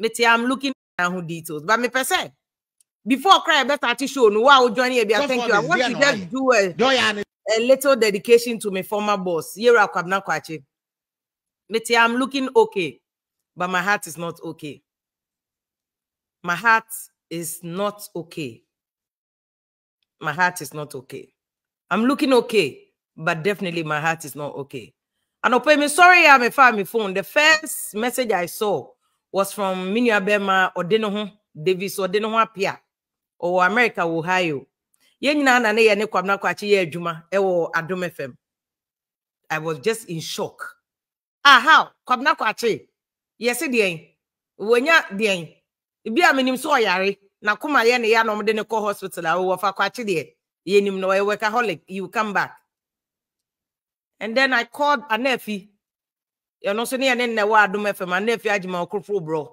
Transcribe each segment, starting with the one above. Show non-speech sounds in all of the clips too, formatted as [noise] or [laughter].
Mete, I'm looking at who details, but me per se. Before cry, better to show no wow joining here. Thank you. I want to just do eh, a, a little dedication to my former boss. Yera Kwabena Kwakye. Mete, I'm looking okay, but my heart is not okay. My heart is not okay. My heart is not okay. I'm looking okay, but definitely my heart is not okay. And me sorry, I'm a family phone. The first message I saw was from Minya Bema Odenoho, Davis Odenoho Apia, or America, Ohio. Yɛn nyinaa na ne yɛ ne kwamna kwakye yɛ adwuma ɛwɔ Adom FM. I was just in shock. Ah, how? Kwamna kwakye. Yɛse deɛn? Wonya deɛn? Ebi a menim so ɔyare. Na kuma yɛ ne yɛ na ɔmde ne kɔ hospital a ɔwɔ fa kwakye deɛ. Yɛnim no ɔyɛ workaholic. You come back. And then I called Anefi. ɛno nso ne yɛ ne nnɛ wɔ adom fm ana afi agyema ɔkorofo borɔ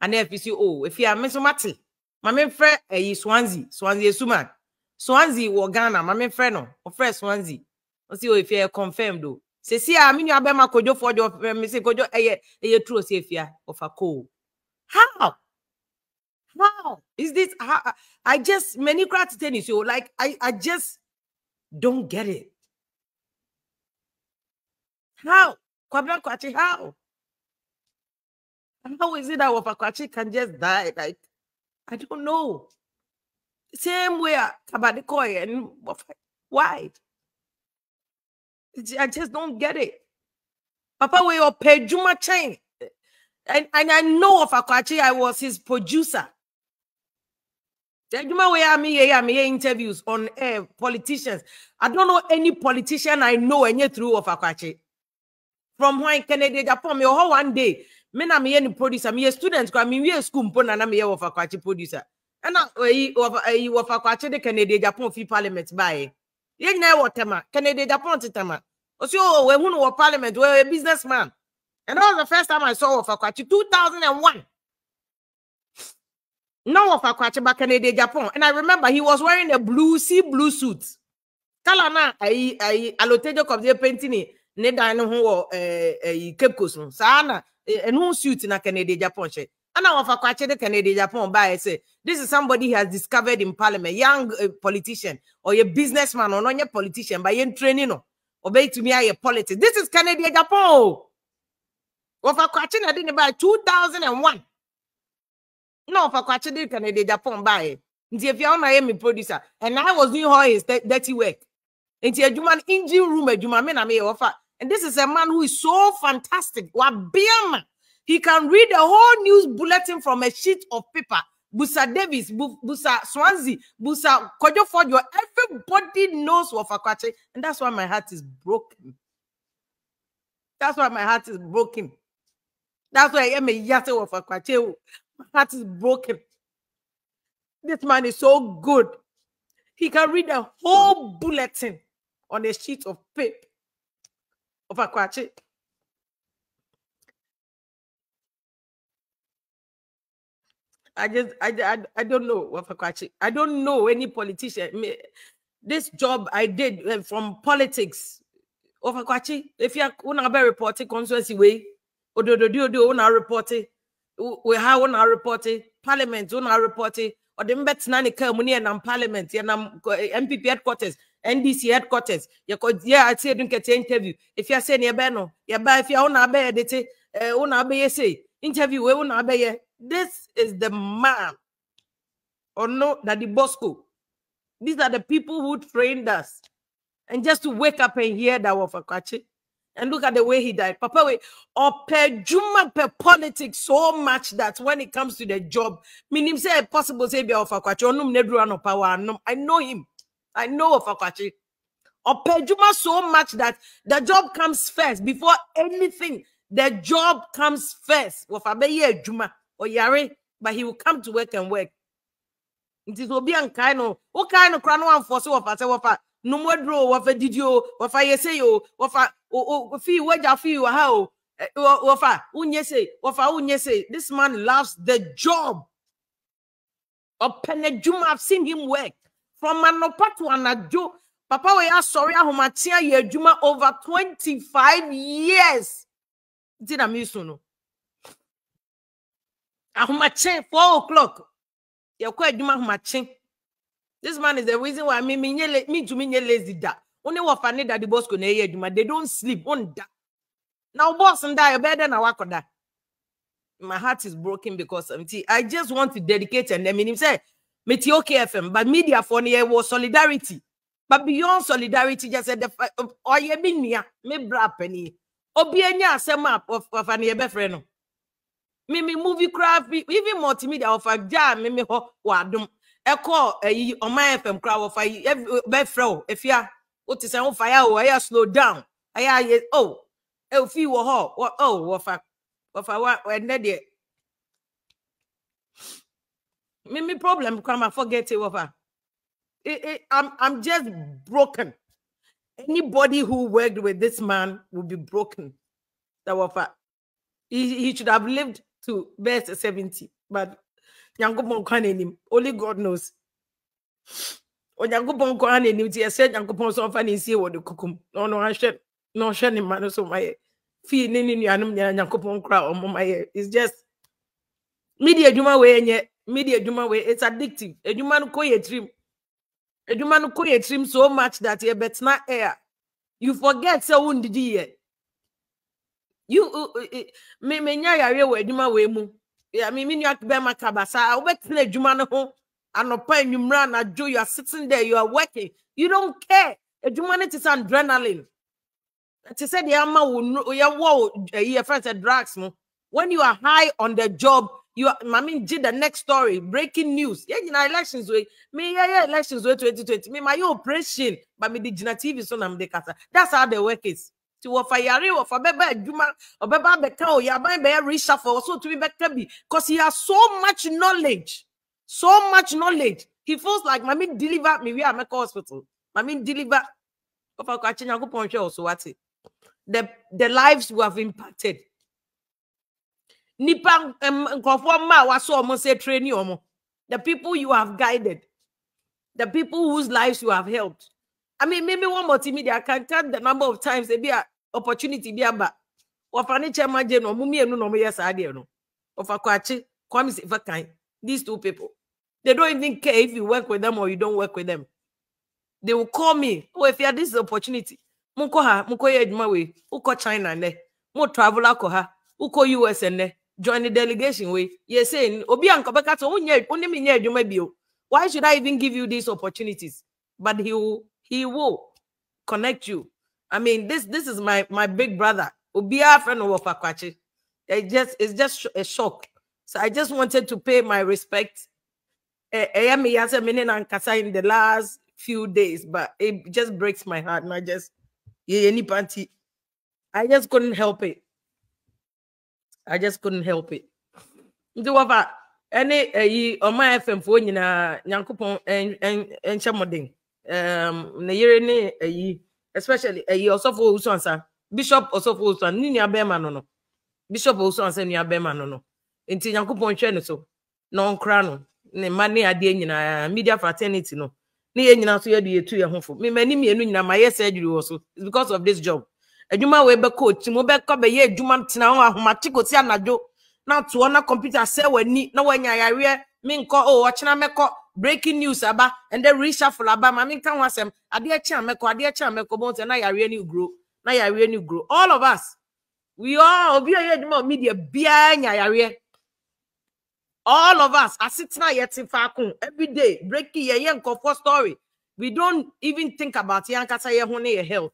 ana afi si o efi a me nso mate. Maame mfrɛ ɛyi swansea swansea esuma swansea wɔ ghana maame mfrɛ no ɔfrɛ swansea. Ɔsi o efi yɛ confirmed oh. o sisi a mi nua bɛma for your, ɔfrɛ eh, mi si kodwo ɛyɛ ɛyɛ turo si of a ɔfa how? How is this how i just many crats to tennis o like i i just don't get it. How. Kwabena Kwakye, how? How is it that Wafa Kwachi can just die? Like, I don't know. Same way uh, Kabadikoi and Wafa- why? I just don't get it. Papa, we are paid Juma chain. And, and I know of Akwachi, I was his producer. Juma way I mean, I mean interviews on air, politicians. I don't know any politician I know any through of Akwachi from when Kennedy Agyapong me ho one day? Me na me ye producer. Me ye student kwa me we school mpo na na me ye wo fakwachi producer. Na yi yi wo fakwachi de Kennedy Agyapong fi parliament bae ye nyina wo tema Kennedy Agyapong tetema o si o oh, we hu no wo parliament we a businessman. And that was the first time I saw wo fakwachi 2001 no wo fakwachi ba Kennedy Agyapong and I remember he was wearing a blue sea blue suit. Kala na ayi ayi alotejo of the painting ne dan no ho wɔ eh eh Cape Coast no saa na ɛno suit na Kennedy Japan hyɛ. Ana wɔfa kwakye de Kennedy Japan bae sɛ this is somebody he has discovered in parliament young uh, politician. A businessman or not politician but yɛn training no. Ɔbɛtumi ayɛ politics. This is Kennedy Japan o wɔfa kwakye na de ne bae 2001 na wɔfa kwakye de Kennedy Japan bae nti efia ɔna yɛ me producer. And I was doing all his di- dirty work. Nti adwuma no engine room adwuma me na me yɛ wɔfa and this is a man who is so fantastic. He can read a whole news bulletin from a sheet of paper. Busa davis busa swansea busa kojo everybody knows wafakwache. And that's why my heart is broken. That's why my heart is broken. That's why i am a yate wafakwache. My heart is broken. This man is so good. He can read a whole bulletin on a sheet of paper of Akwachi. I just, I, I, I don't know of Akwachi. I don't know any politician. This job I did uh, from politics of Akwachi. If you want to report it, constituency way, or do do do do want to report it, we have want to report it, parliament want to report it, or the mbets nani come and parliament, nam MPP headquarters, NDC headquarters. Yeah, I say don't get interview. If you're saying you're no, you're on a bed, it's a on a bed, say interview, we on a bed. This is the man, or no, that the Bosco. These are the people who trained us. And just to wake up and hear that of Akachi. And look at the way he died. Papa, we per Juma per politics so much that when it comes to the job, meaning say possible say of Akachi, or no nedru no power. no- I know him. I know of Akachi. Or per Juma so much that the job comes first. Before anything. The job comes first. Of Abeye Juma. Or Yare, but he will come to work and work. nti sɛ obi ankae no wokae no kora no wamfɔ so wɔfa sɛ wɔfa nom waduro o wɔfa didi o. Wɔfa yɛ sei o. Wɔfa o- o- fii wagya fii wɔ ha o. Eh, wɔ- wɔfa wonyɛ sei wɔfa wonyɛ sei this man loves the job. N'adwuma i've seen him work from anɔpa to anadwo. Papa yɛ asɔre ahomatea yɛ adwuma over 25 years. Nti na mesu no. Ahomakye four o'clock. Yɛkɔ adwuma ahomakye this man is the reason why me me nye me to me nye lazy da. Only wɔfa ne daddy bosco na ɛyɛ adwuma. They don't sleep. On da now boss nda ɛbɛyɛ dɛ na wakɔda. My heart is broken because um, I just want to dedicate and I mean him say me ti okay but media for ne was solidarity. But beyond solidarity just said the ye me nia me bra penny obi anya asem a an ye befriend no. Me movie craft even multimedia of a ja me me ho wadom ɛkɔ ɛyi ɔman fm kora wɔfa yi bɛfrɛ o efia o ti sɛ o fa ya o ɛyɛ slow down. Ɛyɛ ayɛ o efi wɔ hɔ wɔ o wɔfa wɔfa wa ɛnɛ deɛ me me problem kora ma forget it wɔfa it, it, I'm I'm just broken. Anybody who worked with this man will be broken. That wɔfa he he should have lived to best seventy but only god knows. Onyankopɔn kwan n'anim ti sɛ ɔfa ne nsie wɔ ne no so ma yɛ fii ne ne nuanom kora ɔmo ma it's just media adwuma wei media adwuma wei it's addictive adwuma no kɔ yɛ tirim adwuma no kɔ yɛ tirim so much that yɛ bɛtena air you forget sɛ wo ndidi yɛ you me me nya yare wɔ adwuma wei mu yeah, me mean you have to be my cabasa. I work in a Jumano home and a pen you you are sitting there, you are working. You don't care. A Jumanity is adrenaline. To say the ama will your wall your friends at drugs. When you are high on the job, you I mean did the next story, breaking news. Yeah, you know, elections way. Me, yeah, yeah, elections way 2020. Me, my operation, but me the TV so I'm the casa. That's how the work is. ti wɔfa yare wɔfa bɛba adwuma ɔbɛba abɛka o yaban bɛyɛ reshuffle ɔso tumi bɛka bi because he has so much knowledge so much knowledge he feels like mami deliver me We are mɛka hospital mami deliver ɔfa kɔ akyi nyankopɔn hwɛ ɔso wate the the lives we have impacted nipa nkurɔfoɔ mma a wasɔ ɔmo train the people you have guided. The people whose lives you have helped. I mean, maybe one multimedia I can count the number of times they be a opportunity bi aba. Wɔfa ne kyɛma gye no ɔmo mmienu na ɔmo yɛ saa deɛ no. Ɔfa kwakye kwame sefa these two people. They don't even care if you work with them or you don't work with them. They will call me oh if you have this opportunity. Mo nkɔ ha mo nkɔ yɛ adwuma wei. China nnɛ mo travel akɔ ha. Wokɔ us nnɛ join the delegation wei yɛ say obi why should i even give you these opportunities but he will he will connect you I mean, this this is my my big brother. Obia friend of. It just it's just a shock. So I just wanted to pay my respect. In the last few days, but it just breaks my heart. And I just. I just couldn't help it. I just couldn't help it. What any eh on my FM for nyina nyankopon en en en chamoding. Um na yere ne eh especially ɛyi ɔsɔfo owusu ansa bishop ɔsɔfo owusu ansa ne nua bɛrima no no. Bishop owusu ansa nua bɛrima no no. Nti nyankopɔn hwɛ no so na ɔnkora no ne mma ne adeɛ nyinaa media fraternity no. Ne yɛn nyinaa so yɛde yɛtu yɛn ho fo. Anim mmienu nyinaa ma yɛ surgery wɔ so. Because of this job adwuma wo bɛkɔ oti mo bɛkɔ bɛyɛ adwuma tena ho ahomate kɔsi anadwo. Na toɔ na computer sɛ w'ani na wanya yareɛ menkɔ o ɔkyena mɛkɔ. Breaking news aba then reshuffle aba. Ma menka ho asɛm adeɛ kye a mɛkɔ adeɛ kye a mɛkɔ bɔn sɛ na yareɛ ne grow na yareɛ ne grow all of us we all obi a yɛ adwuma media biara nya yareɛ. All of us asetena yɛte faako. Every day breaking yɛ yɛ nkɔfoɔ story. We don't even think about yɛn ankasa yɛ ho ne yɛ health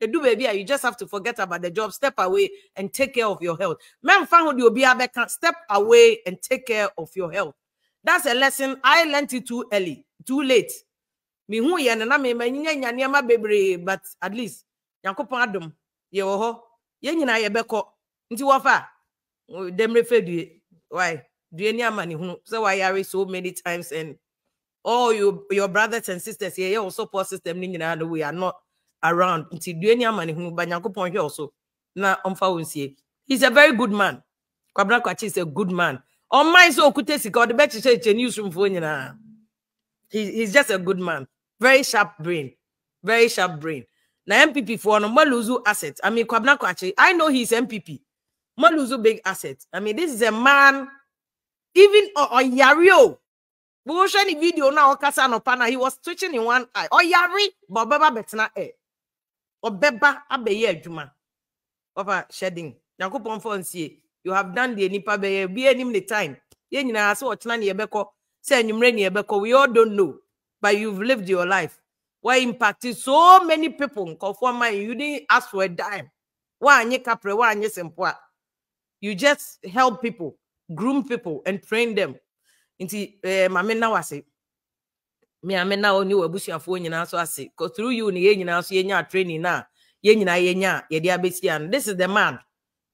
edu baby you just have to forget about the job. Step away and take care of your health. Ho de obi abɛka step away and take care of your health. That's a lesson i learned it too early too late. Me yɛ no na me manya nya nneɛma bebree but at least nyankopɔn adom. Yɛwɔ hɔ. Yɛn nyinaa yɛbɛkɔ nti wɔfa dɛmre fɛ due. Why? Due ni ama ne hunu. Sɛ wayare so many times and all your your brothers and sisters yɛyɛ wɔ support system nyinaa no we are not around. Nti due ni ama ne hunu ba nyankopɔn ɔso na ɔmfa wo he's a very good man. Kwabena kwakye is a good man. Ɔman sɛ okute sika ɔde bɛkyekyɛ kyɛ newsroomfoɔ nyinaa. He he's just a good man. Very sharp brain. Very sharp brain. Na mpp foɔ no lose asset. I mean kwabena kwakye i know he's mpp lose big asset. I mean this is a man even ɔyare o. Wohwɛ ne video no a ɔkasa no pa na he was twitching in one eye. Ɔyare ba ɔbɛba bɛtena ɛ ɔbɛba abɛyɛ adwuma. Ɔfa shedding nyankopɔn fɔ nsie. You have done the nipa bɛyɛ. Bi anim ne time. Yɛn nyinaa sɛ ɔkyena ne yɛbɛkɔ sɛ anwummerɛ ne yɛbɛkɔ we all don't know. But you've lived your life. Why impacted so many people? Nkɔfoɔ man you didn't ask for a dime. Woanyɛ kaprɛ woanyɛ sempo a you just help people groom people and train them. Nti eh, maame na wase me ame na wo ne wabusuafoɔ nyinaa so ase. Cause through you ne yɛn nyinaa so yɛnya training na yɛn nyinaa yɛnya yɛde abɛsi ano this is the man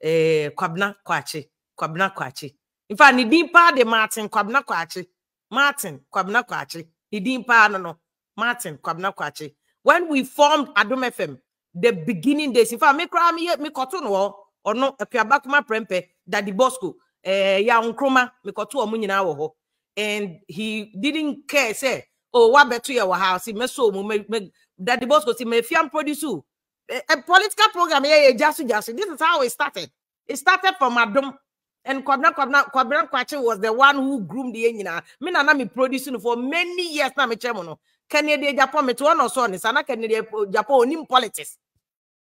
eh, kwabena kwakye kwabena kwakye in fact ne din paa de martin kwabena kwakye martin kwabena kwakye ne din paa no no martin kwabena kwakye when we formed adom fm the beginning days in fact me koraa me me kɔto no hɔ. Ɔno akuabakoma prɛmpɛ dadi bosco eh, ya nkroma me kɔto ɔmo nyinaa wɔ hɔ. And he didn't care oh wabɛto yɛ wɔ ha si mɛso mu mɛ mɛ dadi bosco si mɛfiam produce. O a, a political program yɛ yɛ jaso jaso this is how it started. It started from adom. And kwabena kwabena kwabena kwakye was the one who groomed yɛn nyinaa me na na me produce no for many years na me kyerɛ mo no kennedy japan me to ɔna ɔsɔ ne sa na kennedy japan onim politics.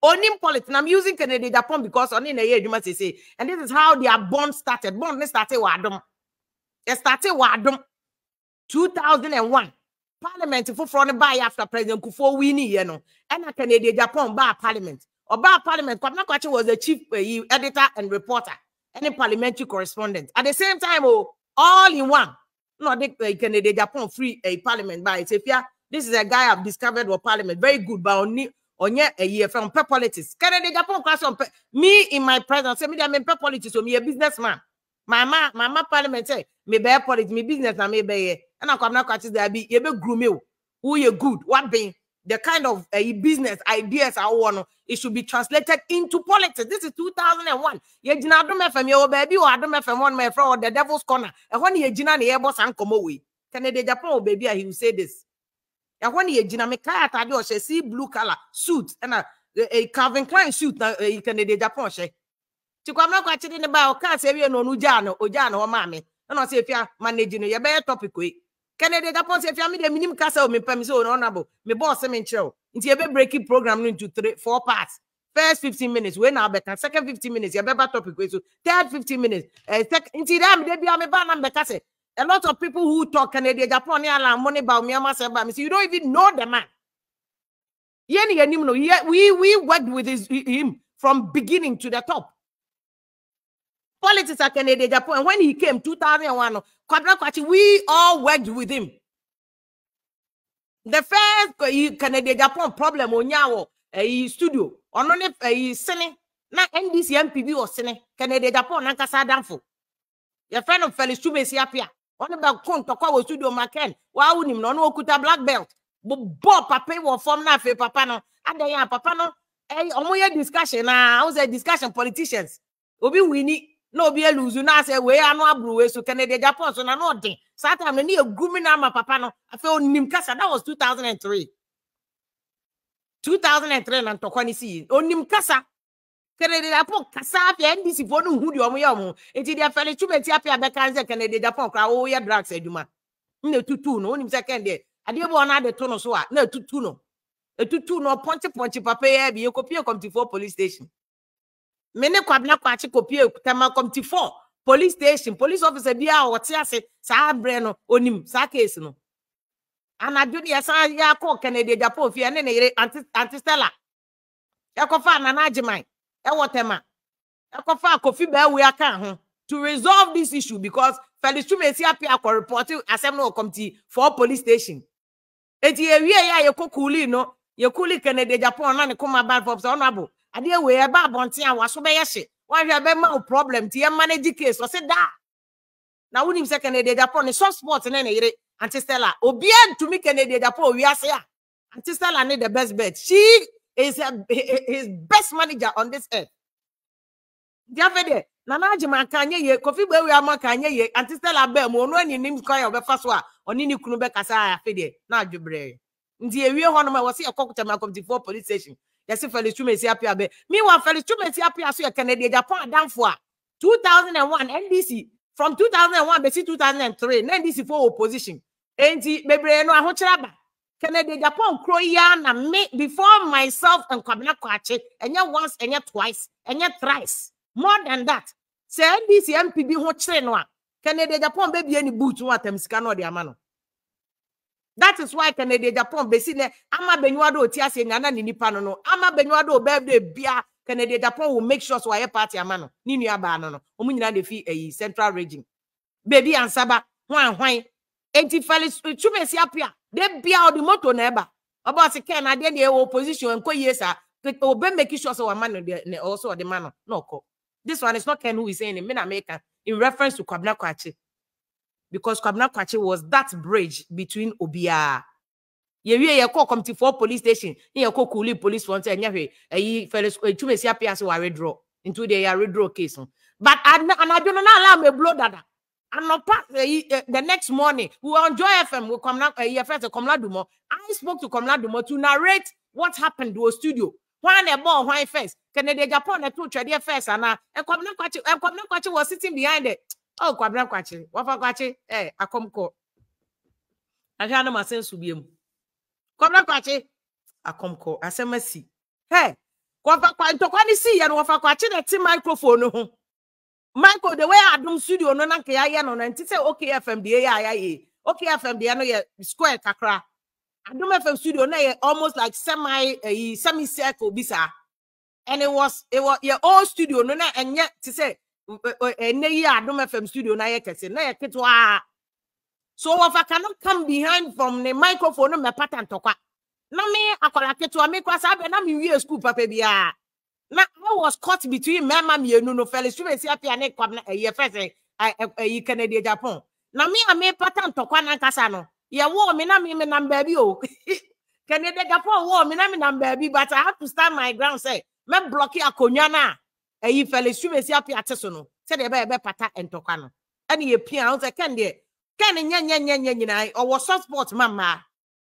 Onim politics. I'm using kennedy japan because ɔne na ɛyɛ adwuma sese. And this is how their bond started. Bond started wɔ adom. It started wɔ adom. 2001 parliament foforɔ no baeɛ after president kufuor winnie no ɛna kennedy agyapong baa parliament. Ɔbaa parliament kwabena kwakye was the chief uh, editor and reporter any parliamentary correspondent. At the same time oh all in one no ɔde uh, kennedy agyapong free a parliament by ethiopia this is a guy i've discovered for parliament. Very good but only a year from pɛ politics. Kennedy agyapong class on me in my presence me dey me pɛ politics so me a businessman. Mama mama parliament say me be politics me business na me be ye and I come now catch there be you be groom you who you good? What being the kind of uh, business ideas I want it should be translated into politics. This is 2001 ye jina adom fm ye baby o adom fm one my friend or the devil's corner. Eh, e ho ye jina na ye boss ankomo we Kennedy Agyapong o baby he will say this. Eh, e ho ye jina me kai atade o she see blue color suit. And a, a Calvin Klein suit na uh, Kennedy Agyapong she. Chikwamna kwa chiri ne ba o ka se wie no no o ja no ho ma me na o se fia manage no ye be topic we Kennedy Agyapong se fia me de minim kasa o me pam so no honorable me boss me nkyerɛ nti ye be break program into three four parts. First 15 minutes we na beka second 15 minutes ye be ba topic we so. Third 15 minutes eh sec nti da me de bia me ba na beka se a lot of people who talk Kennedy Agyapong ne ala money ba me ama se ba say you don't even know the man. Nim no ye- we we worked with his, him from beginning to the top politics at Kennedy Japan. When he came 2001, Kwadra Kwachi, we all worked with him. The first Kennedy Japan problem on yawo a studio on only a sene na NDC MPB or sene Kennedy Japan na kasa danfo. Your friend of Felix Chubesi apia. On about kon tokwa wo studio maken. Wa unim no no okuta black belt. Bo bo papa wo form na fe papa no. Adan papa no eh omo ye discussion na was a discussion politicians. Obi wini na obi eluzu na asɛ wei ano aburu wei so kennedy japan so na na ɔden saa time no ne na ama papa no afei onim kasa that was 2003 2003 na ntɔkwa ne si onim kasa. Kennedy japan kasa afei ndc fo no hu deɛ ɔmo yɛ ɔmo eti deɛ fɛlɛ twumeti apia bɛka n sɛ kennedy japan kora wɔyɛ drugs adwuma na etutu no onim sɛ deɛ adeɛ bi wɔn ade to no so a? Na etutu no etutu no pɔnkye pɔnkye papa yɛ bi ekopie kɔmtifoɔ police station me kwabena kwakye kɔpie tema committee four police station police officer bi a ase saa berɛ no onim saa case no. Anadwo ne yɛsan yɛakɔ kennedy japan fie ne ne yere Aunty Stella. Yɛkɔfa nana agyeman ɛwɔ tema ɛkɔfa kofi baawe aka ho. To resolve this issue because felix twumasi apia akɔ report asɛm no wɔ committee four police station. Eti ewie yɛ a yɛkɔ kuuli no yɛkuuli kennedy japan na ne kɔma bad for abo adeɛ wei ɛba abɔnten a waso bɛyɛ hye wahwɛ ɛbɛma wo problem nti yɛmanage case ɔse da na wonim sɛ kennedy japan ne soft sport ne ne yere Aunty Stella. Obiara ntumi kennedy japan owiase a Aunty Stella ne the best bet. She is a, his best manager on this earth. Diafɛ deɛ nana agyema ka anyɛ yie kofi gbewe ama ka anyɛ yie Aunty Stella bɛɛ mu ɔno ani nim kwan a ɔbɛfa so a ɔne ne kunu bɛkasa a afɛ deɛ na adwobrɛ nti ewie hɔ nom a wɔsi ɛkɔ kyɛmɛ akɔmtifoɔ police station. Yɛsi felix twumasi apia bɛ meanwhile felix twumasi apia so yɛ kennedy japan adamfo a 2001 ndc from 2001 besi 2003 na ndc for opposition. Enti bebree no ahokyere aba kennedy japan kuro yi a na me before myself and kwabena kwache enye once enye twice enye thrice. More than that sɛ ndc mp bi ho kyere no a kennedy japan bebie ne boot ho atam sika na ɔde ama no that is why kennedy japan besi ne ama benyiwa do oti ase nyana ne ama benyiwa do birthday bia kennedy japan will make sure so ayɛ party ama no. Ne nua baa de fi ɛyi central region beebi ansaba hwan hwan. Eti felix twumasi apia de bia ɔde moto na ɛba ɔba ɔsi kɛn na adeɛ opposition nkɔ yie saa obe make sure so wama no deɛ ne ɔwɔ no na this one is not ken who is saying it. Me in reference to kwabena kwachi because Kwabena Kwache was that bridge between Obia. you Yewie ye come to for police station. you call Kuli police frontier. Nye ye fellas. Chume si api aso ware redraw, into the redraw case. But an adjono na allow me blow dada. Anopa e e, the next morning we were on Joy FM with Kwamna e, your friend Komla Dumo. I spoke to Komla Dumo to narrate what happened to our studio. Why a ball? Why first? Can they Japan? They told Tradia first. And Kwamna Kwache was sitting behind it oh kwamina kwakye. Wafa kwakye. Ɛ akɔmkɔ ahwɛ anam asɛn so biem kwamina kwakye. Akɔmkɔ asɛm asi. Hɛ wafa kwa ntɔkwa ne si yɛ no wafa kwakye na ɛte microphone no ho. Michael the way adum studio no na nka yɛayɛ no na nti sɛ okfm deɛ yɛ a yɛayɛ okfm deɛ no yɛ square kakra. Adum fm studio na yɛ almost like semi uh, semi circle bi saa. And it was it was yɛ old studio no na ɛnyɛ te sɛ ɛnɛ yi adum fm studio na yɛ kɛse na yɛ ketewa so wɔfa cannot come behind from the microphone no mɛpata ntɔkwa. Na me akɔla ketewa me kora saa bɛ na me wie school papa biara na I was caught between mmarima mmienu no Felix Twumasi apia ne kwam na ɛyɛ fɛ sɛ ɛyi Kennedy Japan na me a mepata ntɔkwa nankasa no yɛwɔ me na me me nam baabi o. [laughs] Kennedy Japan wɔ me na me nam baabi but I have to stand my ground sɛ mɛ blɔki akonnwa no a ɛyi Felix Twumasi apia te so no sɛdeɛ ɛbɛyɛ bɛpata ntɔkwa no. Ɛne yɛ pia ho sɛ kɛn deɛ kɛn nyɛ nyɛ nyɛ nyɛ nyinaa ɔwɔ soft spot ma mmaa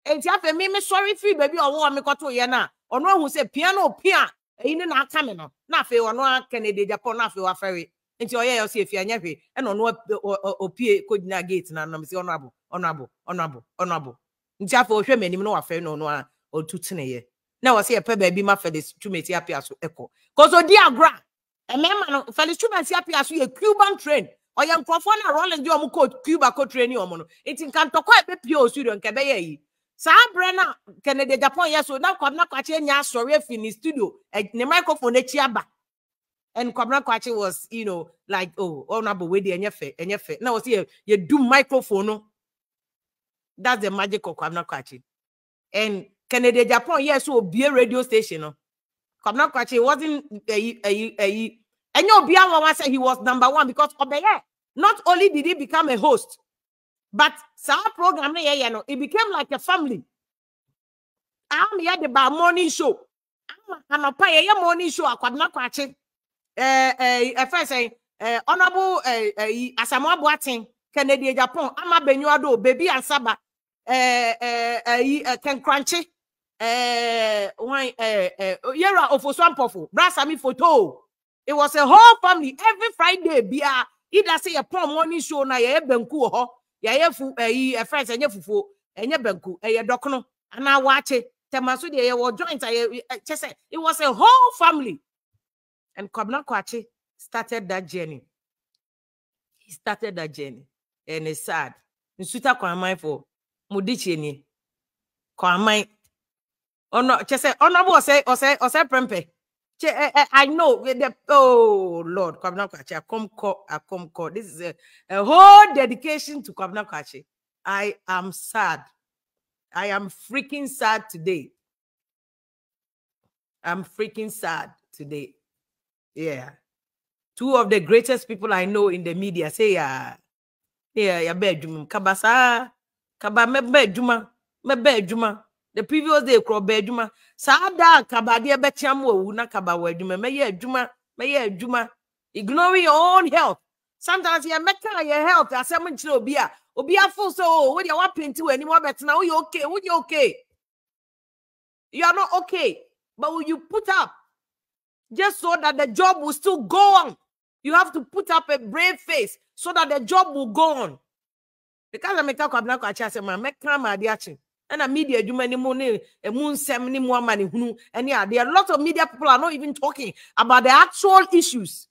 afei me me sɔre firi baabi ɔwɔ me kɔto yɛ no a ɔno ahu sɛ pia no pia eyi ne na-aka me no. Na afei ɔno aka na ede japan na afei wafɛre. Nti ɔyɛ yɛ ɔsi efi anya hwee. Ɛna ɔno opie kogyina gate na anam si ɔno abo ɔno abo ɔno abo ɔno abo. Nti afei ɔhwɛ m'anim na wafɛre na ɔno a ɔtu tene yɛ na wɔsi yɛpɛ baabi ma Felix Twumasi apia so ɛkɔ. Kɔsɔ di agorɔ mmarima no Felix Twumasi apia so yɛ Cuban train. Ɔyɛ nkurɔfoɔ na Rollins di wɔn kɔ Cuba kɔ train ni wɔn no. Nti nkantɔkɔ a ɛbɛpie o studio nkɛ bɛyɛ yi. Saa berɛ na kennedy agyapong yɛ so na kwabena kwakye anya asɔre afi ne studio ne microphone akyi aba. And kwabena kwakye was you know like oh honorable wey de ɛnyɛ fɛ ɛnyɛ fɛ. Na wɔsi yɛ yɛ dum microphone that's the magic of kwabena kwakye and kennedy agyapong yɛ so obie radio station no kwabena kwakye wasn't ɛyi ɛyi ɛyi ɛnyɛ obi awon wa say he was number one because ɔbɛyɛ not only did he become a host. But some program yeah, no, it became like a family. I'm here the bar morning show. I'm a pay yeah morning show. I could not catch it. Eh, first eh, honorable, eh, Asamoah Boateng, Kennedy Japan, Ama Benyuado, baby and Saba, eh, eh, eh, Ken Crunchy, eh, eh, eh, Yera of Oswampofu, Brasami photo. It was a whole family. Every Friday. Be a either say a prom morning show na yeah benku ho yɛyɛ fu ɛyi ɛfrɛ sɛ ɛnyɛ fufuo ɛnyɛ banku ɛyɛ dɔkono anaa waakye tɛma so deɛ yɛwɔ joint a yɛ kyɛ sɛ it was a whole family. And kwabena kwakye started that journey. He started that journey. And it's sad. Nsuta kwaman for mudikye ni kwaman ɔnɔ kyɛ sɛ ɔnɔbo ɔsɛ ɔsɛ ɔsɛ prɛmpɛ kyɛ I know the oh Lord kwabena kwakye akomko akomko this is a, a whole dedication to kwabena kwakye I am sad. I am freaking sad today. I'm freaking sad today. Yeah. Two of the greatest people I know in the media say yeah yeah yeah bedroom kabasa kaba me bedroom me bedroom the previous day kro bedroom saa da kabadeɛ bɛkyea mu owu na kaba wɔ adwuma. Mɛyɛ adwuma mɛyɛ adwuma. Ignoring your own health. Sometimes yɛ mɛka yɛ health asɛm nkyerɛ obi a obi afo sɛ o wo deɛ wapenti wɔ anim wabɛtena woyɛ okay woyɛ okay. You are not okay. But will you put up just so that the job will still go on you have to put up a brave face so that the job will go on. Because I make a kwabena kwakye ase ma meka ma ade achi and media adwuma ni mu ne emu nsɛm ni mu ama ne hunu ɛne ade a lot of media people are not even talking about the actual issues.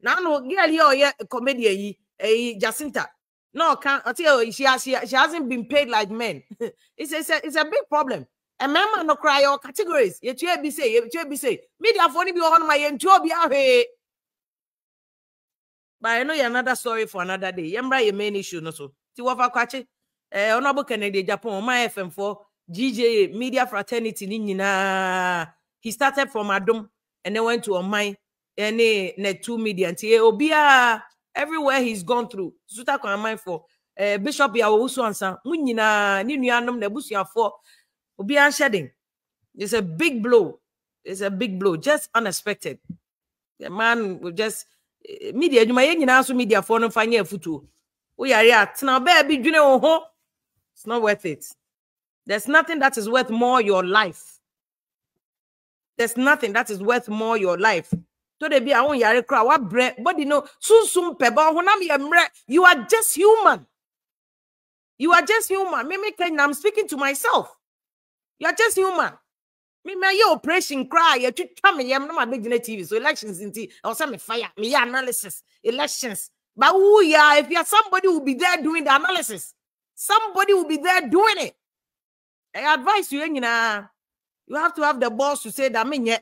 Na no girl yi a ɔyɛ comedian yi jacinta. No can I tell you she has she, she hasn't been paid like men. [laughs] It's, a- it's a it's a big problem. Men no cry your categories. You bi you tue bi say media for ni bi wɔ hɔ no ma yɛ bi ahwee but I know you're another story for another day. Yɛmbra yɛ main issue no so. Ti wɔfa kwakye honorable kennedy agyapong ɔma fm for gja media fraternity ni nyinaa he started from adom and then went to ɔman ɛne net two media. Nti eh, obiara everywhere he's gone through suta kwan aman for eh, bishop yawo wusu ansa mu nyinaa ne nuanom na abusuafoɔ obiara nhyɛ den. It's a big blow. It's a big blow. Just unexpected. The man will just eh, media adwuma yɛn nyinaa so mediafoɔ no mfa nyɛ afutuo. Woyare a tena bɛɛ bi dwene wo ho it's not worth it. There's nothing that is worth more your life. There's nothing that is worth more your life. To de bi a wo yare kora wa brɛ body no sunsum pɛ ba honam yɛ mmerɛ you are just human. You are just human. Me me i'm speaking to myself. You are just human. Me me your operation cry you twitwa me yam na ma begyina tv so elections nti i say me fire me analysis elections. But who ya if you are somebody who will be there doing the analysis somebody will be there doing it. I advise you nyinaa you have to have the balls to say that me nyɛ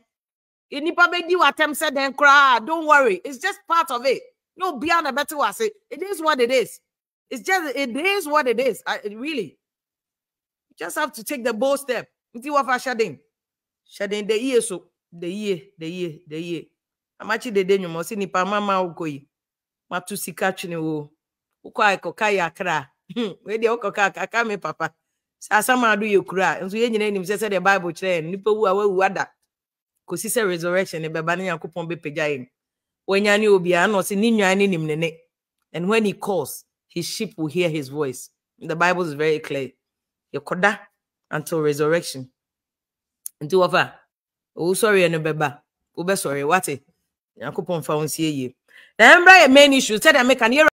nipa bɛdi w'atɛm sɛ dɛn koraa don't worry. It's just part of it. No bia na bɛte wase it is what it is. It's just it is what it is. I, it really. You just have to take the bold step. Hyɛ den hyɛ den da yie so. Da yie da yie da yie amakye dede nnwuma ɔsɛ nipa mama wokɔ yi. Mato sika twene wo. Wokɔ a yɛ [laughs] akra wei deɛ wokɔka kaka me papa. Sɛ asɛm ado yɛ kura a nso yɛn nyina nim sɛ sɛdeɛ bible kyerɛ yɛn nipa wu a wawu ada kɔsi sɛ resurrection bɛba ne nyankopɔn bɛpagya yɛn. Wanya ne obiara na ɔsɛ ne nwan ne nim ne ne. And when he calls his sheep will hear his voice. The bible is very clear. Yɛkɔda until resurrection. Nti wɔfa owusɔreɛ no bɛba. Wobɛsɔre wate nyankopɔn fa wo nsie yie. Na ɛmbra yɛ main issue sɛdeɛ meka no